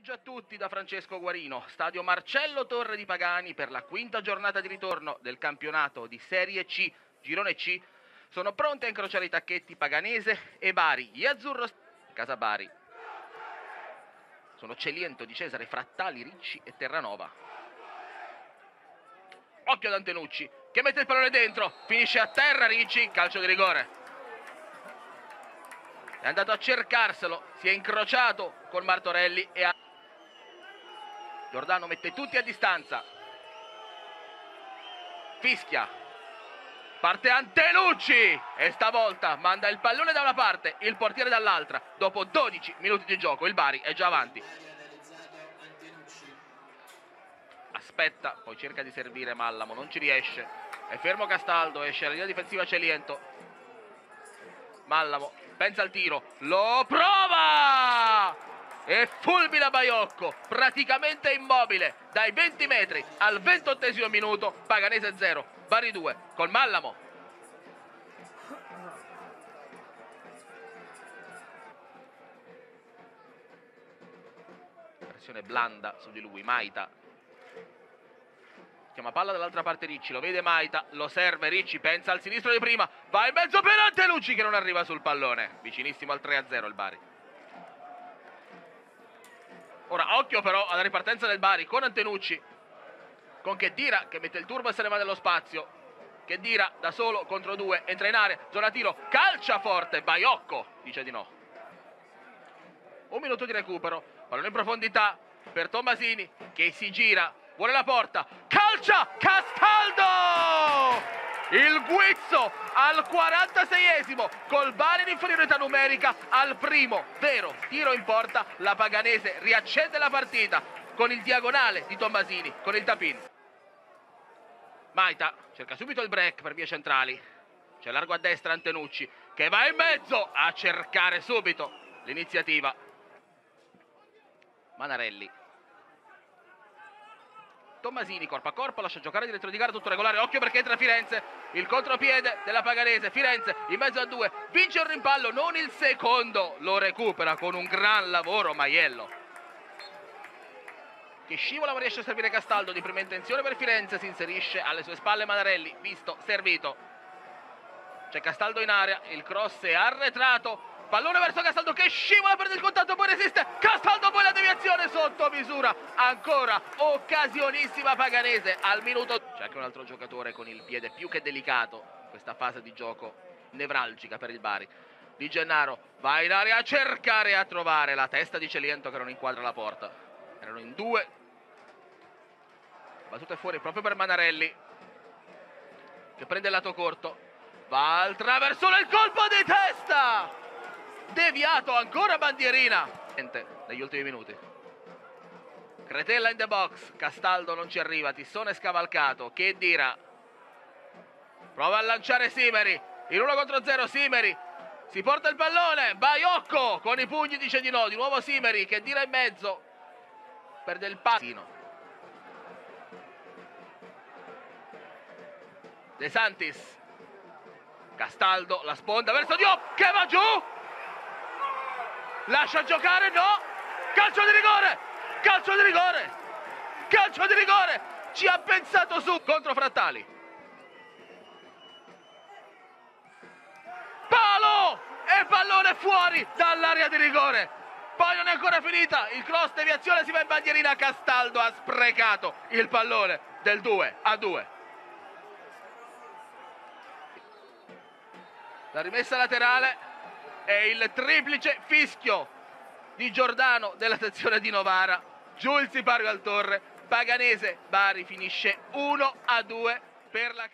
pomeriggio a tutti da Francesco Guarino, stadio Marcello Torre di Pagani per la quinta giornata di ritorno del campionato di Serie C, Girone C. Sono pronti a incrociare i tacchetti Paganese e Bari, gli azzurro Casa Bari. Sono Celiento di Cesare, Frattali, Ricci e Terranova. Occhio ad Antenucci che mette il pallone dentro, finisce a terra Ricci, calcio di rigore è andato a cercarselo, si è incrociato con Martorelli e ha... Giordano mette tutti a distanza. Fischia. Parte Antenucci e stavolta manda il pallone da una parte, il portiere dall'altra. Dopo 12 minuti di gioco il Bari è già avanti. Aspetta, poi cerca di servire Mallamo, non ci riesce. È fermo Castaldo, esce la linea difensiva Celiento. Mallamo pensa al tiro, lo prova! E fulmina Baiocco, praticamente immobile, dai 20 metri al 28 minuto, Paganese 0, Bari 2, col Mallamo. Pressione blanda su di lui, Maita chiama palla dall'altra parte Ricci, lo vede Maita, lo serve Ricci, pensa al sinistro di prima, va in mezzo per Antelucci che non arriva sul pallone, vicinissimo al 3-0 il Bari. Ora occhio però alla ripartenza del Bari con Antenucci, con Chedira che mette il turbo e se ne va nello spazio. Chedira da solo contro due, entra in area, zona tiro, calcia forte, Baiocco dice di no. Un minuto di recupero, pallone in profondità per Tommasini che si gira, vuole la porta, calcia Castaldo! Il guizzo al 46esimo col Bari in inferiorità numerica al primo. Vero tiro in porta la Paganese riaccende la partita con il diagonale di Tommasini con il tapin. Maita cerca subito il break per vie centrali. C'è largo a destra Antenucci che va in mezzo a cercare subito l'iniziativa. Manarelli Tommasini corpo a corpo, lascia giocare direttore di gara, tutto regolare, occhio perché entra Firenze, il contropiede della Paganese, Firenze in mezzo a due, vince il rimpallo, non il secondo, lo recupera con un gran lavoro Maiello. Che scivola ma riesce a servire Castaldo di prima intenzione per Firenze, si inserisce alle sue spalle Manarelli, visto, servito. C'è Castaldo in area, il cross è arretrato, Pallone verso Castaldo che scivola per il contatto, poi resiste. Castaldo deviazione sotto misura. Ancora occasionissima Paganese al minuto. C'è anche un altro giocatore con il piede più che delicato questa fase di gioco nevralgica per il Bari. Di Gennaro va in area a cercare a trovare la testa di Celiento che non inquadra la porta. Erano in due. Battute fuori proprio per Manarelli che prende il lato corto. Va al traverso il colpo di testa! deviato ancora bandierina negli ultimi minuti Cretella in the box. Castaldo non ci arriva. Tissone scavalcato. Che dira prova a lanciare Simeri. In 1 contro 0 Simeri. Si porta il pallone. Baiocco con i pugni dice di no. Di nuovo Simeri che dira in mezzo? Perde il passino De Santis. Castaldo la sponda verso Diop che va giù. Lascia giocare, no, calcio di rigore, calcio di rigore, calcio di rigore, ci ha pensato su contro Frattali. Palo e pallone fuori dall'area di rigore. Poi non è ancora finita, il cross deviazione si va in bandierina, Castaldo ha sprecato il pallone del 2 a 2. La rimessa laterale e il triplice fischio di Giordano della sezione di Novara. Giù il sipario al torre. Paganese Bari finisce 1 a 2 per la